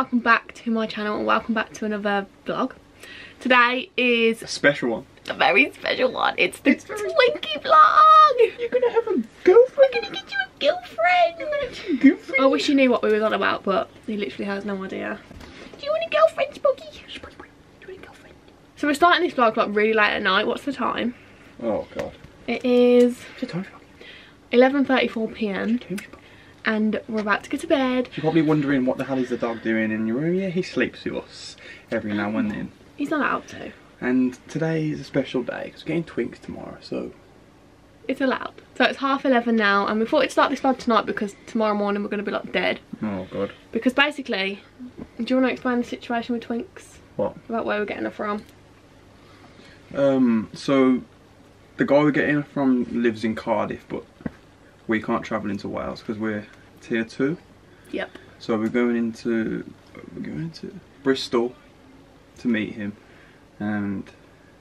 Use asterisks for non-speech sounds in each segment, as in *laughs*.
welcome back to my channel and welcome back to another vlog. Today is A special one. a very special one. It's the it's Twinkie vlog. You're gonna have a girlfriend. I'm gonna get you a girlfriend. girlfriend. I wish you knew what we was on about, but he literally has no idea. Do you want a girlfriend, Spooky? Spooky, do you want a girlfriend? So we're starting this vlog like really late at night. What's the time? Oh god. It is What's the time? 11.34 p.m. and we're about to go to bed. You're probably wondering what the hell is the dog doing in your room. Yeah, he sleeps with us every now and then. He's not allowed to. And today is a special day because we're getting twinks tomorrow. So It's allowed. So it's half 11 now and we thought we'd start this vlog tonight because tomorrow morning we're going to be like dead. oh god. Because basically, do you want to explain the situation with Twinks? What? About where we're getting her from? Um. So the guy we're getting her from lives in Cardiff, but we can't travel into Wales because we're tier two. Yep. So we're going into we're going into Bristol to meet him and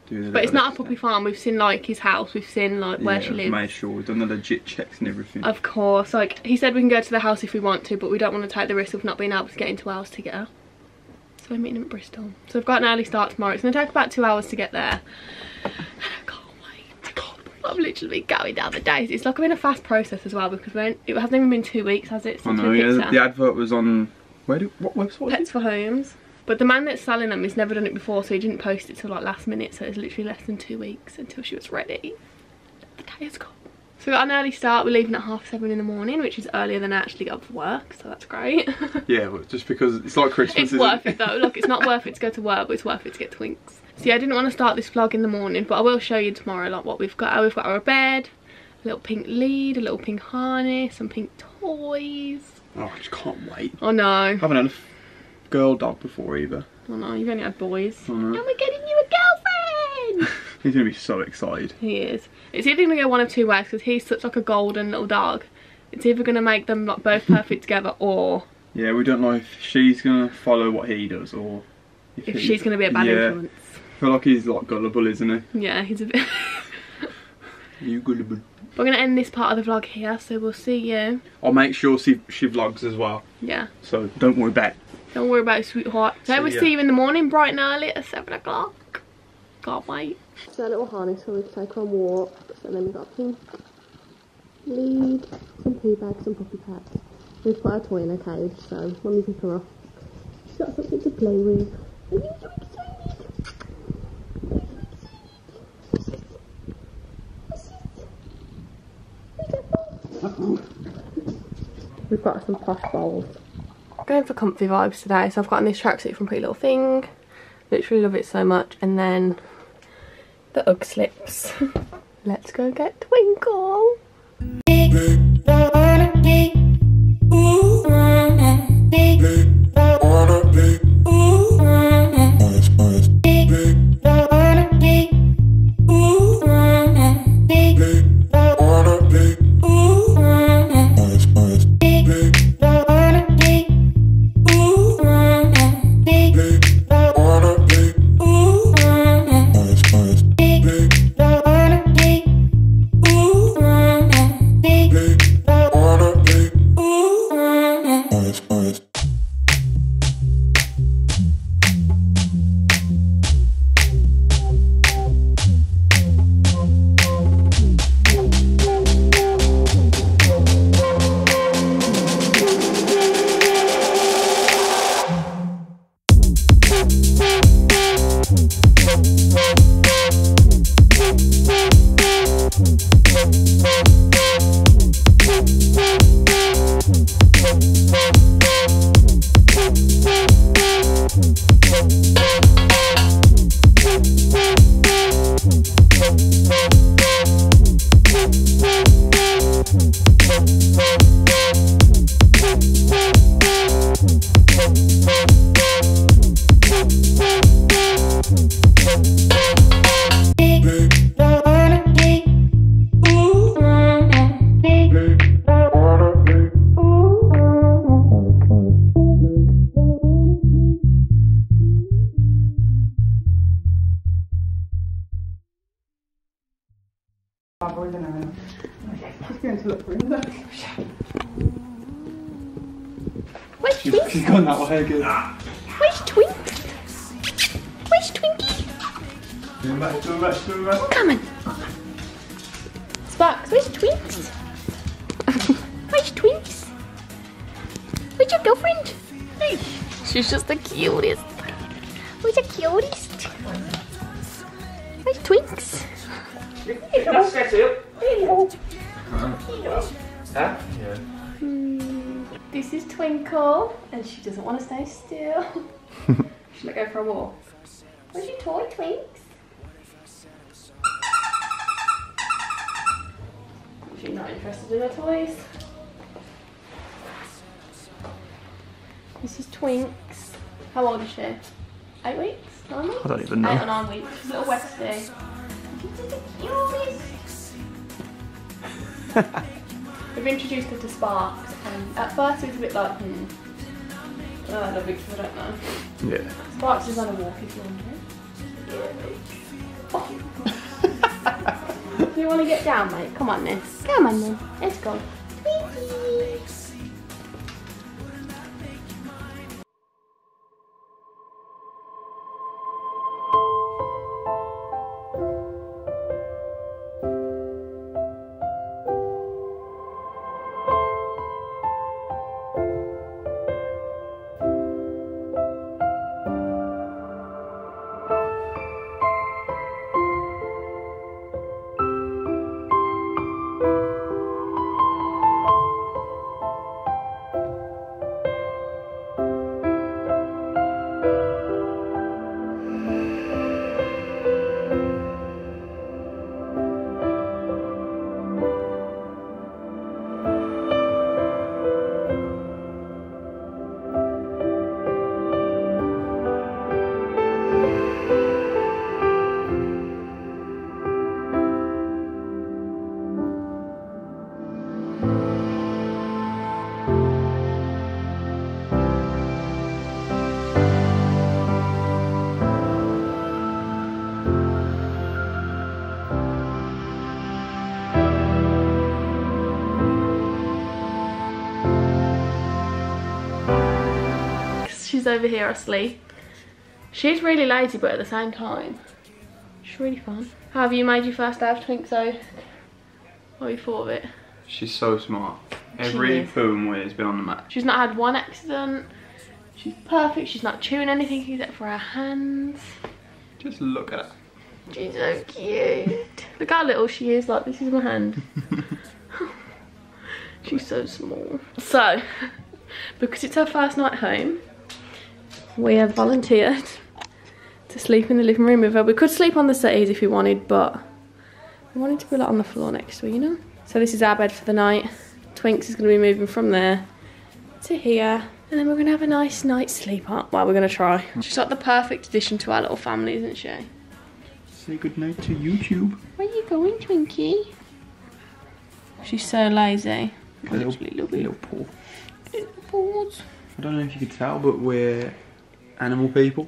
do the But it's not a puppy farm. We've seen like his house. We've seen like where yeah, she lives. made sure we've done the legit checks and everything. Of course, like he said we can go to the house if we want to, but we don't want to take the risk of not being able to get into Wales to get her. So we're meeting him at Bristol. So we've got an early start tomorrow. It's going to take about two hours to get there. And I can't wait. I can't wait. I'm literally been going down the days. It's like been a fast process as well because it hasn't even been two weeks, has it? Since oh, know, we yeah. The, the advert was on where do what website? Pets4Homes. But the man that's selling them has never done it before, so he didn't post it till like last minute. So it's literally less than two weeks until she was ready. The day has come. So we got an early start. We're leaving at half seven in the morning, which is earlier than I actually got up for work. So that's great. Yeah, but just because it's like Christmas. it's isn't worth it though. Look, it's not worth it to go to work, but it's worth it to get twinks. Yeah, I didn't want to start this vlog in the morning, but I will show you tomorrow like what we've got. We've got our bed, a little pink lead, a little pink harness, some pink toys. Oh, I just can't wait. Oh no. I haven't had a girl dog before either. Oh no, you've only had boys. I know. And we're getting you a girlfriend! *laughs* He's gonna be so excited. he is. It's either going to go one of two ways because he's such like a golden little dog. It's either going to make them like both perfect together or Yeah, we don't know if she's gonna follow what he does or if he- she's going to be a bad yeah. influence. I feel like he's like gullible, isn't he? Yeah, he's a bit... he? You gullible. we're going to end this part of the vlog here, so we'll see you. I'll make sure she she vlogs as well. Yeah. So don't worry about. it. Don't worry about it, sweetheart. So See we'll ya. see you in the morning, bright and early at 7 o'clock. Can't wait. So a little harness for me to take on walks, and then we've got pink lead, some pee bags, some puppy packs. We've put our toy in a cage, so when we pick her up, she's got something to play with. Are you so excited? We've got some posh bowls. Going for comfy vibes today, so I've got on this tracksuit from Pretty Little Thing. Literally love it so much. And then the Ugg slips. *laughs* Let's go get Twinkle. you She's, gone that way again. Where's Twink? Where's Twinkie? Doing back. Come on. Sparks, where's Twinks? where's Twinks? Where's your girlfriend? She's just the cutest. Where's the cutest? Where's Twinks? Huh? Yeah. This is Twinkle, and she doesn't want to stay still. *laughs* She's gonna go for a walk. Where's your toy, Twinks? She's not interested in her toys. This is Twinks. How old is she? Eight weeks? Nine weeks? I don't even know. Eight or nine weeks. She's a little Westie. *laughs* She's the cutest. *laughs* We've introduced her to Sparks, and at first it was a bit like, hmm. Oh, I love it 'cause I don't know. Yeah. Sparks is on a walk if *laughs* you want to. Do you want to get down, mate? Come on then. Come on then. Let's go. Tweety. She's over here asleep. She's really lazy, but at the same time, she's really fun. How have you made your first day of Twinkso? What have you thought of it? She's so smart. Every poo and has been on the mat. She's not had one accident. She's perfect. She's not chewing anything except for her hands. Just look at her. She's so cute. Look how little she is. Like, this is my hand. *laughs* *laughs* She's so small. So, *laughs* because it's her first night home, we have volunteered to sleep in the living room with her. We could sleep on the settees if we wanted, but we wanted to be like on the floor next to her, you know? So this is our bed for the night. Twinks is going to be moving from there to here. And then we're going to have a nice night's sleep up. Well, we're going to try. She's like the perfect addition to our little family, isn't she? Say goodnight to YouTube. Where are you going, Twinkie? She's so lazy. Little, little, little paw. little paws. I don't know if you could tell, but we're animal people.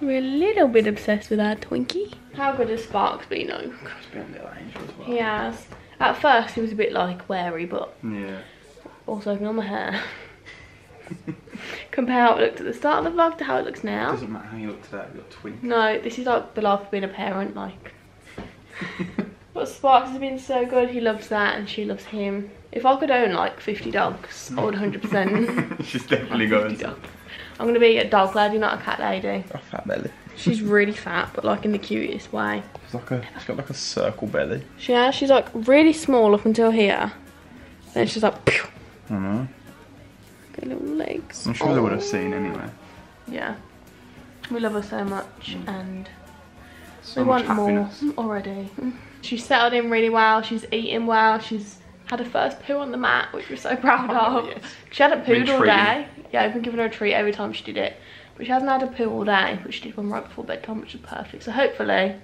We're a little bit obsessed with our Twinkie. How good has Sparks been, though? He's been a little angel as well. He has. At first, he was a bit like wary, but Yeah. also ignore my hair. Compare how it looked at the start of the vlog to how it looks now. Doesn't matter how you look today, you've got twink. No, this is like the life of being a parent, like. but Sparks has been so good, he loves that and she loves him. If I could own like 50 dogs, I would 100%. *laughs* She's definitely going 50 to. dogs. I'm gonna be a dog lady, not a cat lady. A fat belly. She's really fat, but like in the cutest way. She's like a, she's got like a circle belly. She has, she's like really small up until here. Then she's like, pew, I know. got little legs. I'm sure they would have seen anyway. Yeah. We love her so much mm. and So we want more *laughs* already. She's settled in really well, she's eating well, she's had her first poo on the mat, which we're so proud Oh, of. yes. She hadn't pooed all day. Yeah, we've been giving her a treat every time she did it. But she hasn't had a poo all day, but she did one right before bedtime, which is perfect. So hopefully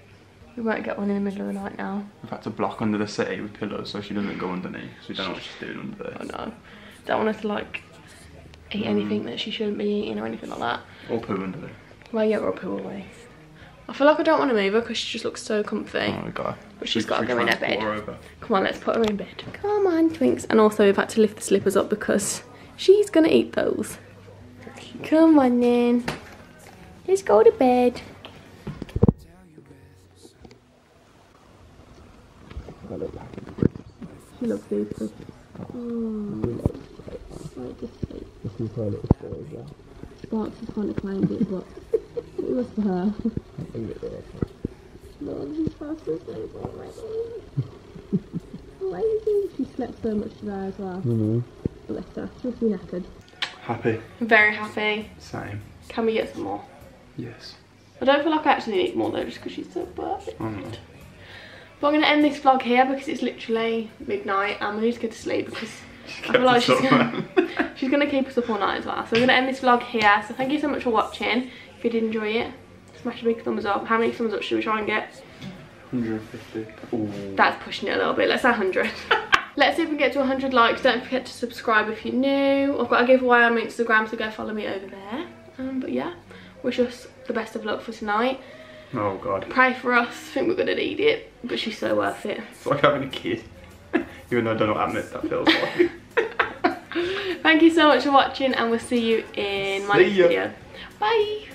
we won't get one in the middle of the night now. We've had to block under the settee with pillows so she doesn't go underneath. So we don't know what she's doing under there. Oh know. Don't want her to like eat mm. anything that she shouldn't be eating or anything like that. Or poo under there. Well, yeah, we're poo away. I feel like I don't want to move her because she just looks so comfy. Oh, God. But she's We- got to go in her bed. her. Come on, let's put her in bed. Come on, Twinks. And also we've had to lift the slippers up because she's going to eat those. Come on then. Let's go to bed. She looks beautiful. Oh, right to sleep. Sparks is trying to find it, but it was for her. Lord, she's fast asleep already. Amazing. She slept so much today as well. Mm-hmm. Bless her. She'll be knackered. Happy. Very happy. Same. Can we get some more? Yes. I don't feel like I actually need more though, just because she's so perfect. I know. But I'm going to end this vlog here because it's literally midnight and we need to go to sleep because I feel like she's gonna, she's gonna keep us up all night as well. So we're gonna end this vlog here. So thank you so much for watching. If you did enjoy it, smash a big thumbs up. How many thumbs up should we try and get? 150. Ooh. That's pushing it a little bit. Let's say 100. *laughs* Let's see if we can get to 100 likes. Don't forget to subscribe if you're new. I've got a giveaway on my Instagram, so go follow me over there. Um, but yeah, wish us the best of luck for tonight. Oh, God. Pray for us. I think we're gonna need it, but she's so worth it. It's like having a kid. *laughs* Even though I don't know what that feels like. *laughs* Thank you so much for watching, and we'll see you in my See next ya. video. Bye.